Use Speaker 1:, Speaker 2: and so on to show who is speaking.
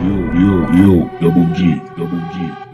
Speaker 1: yo, yo, yo, double G, double G.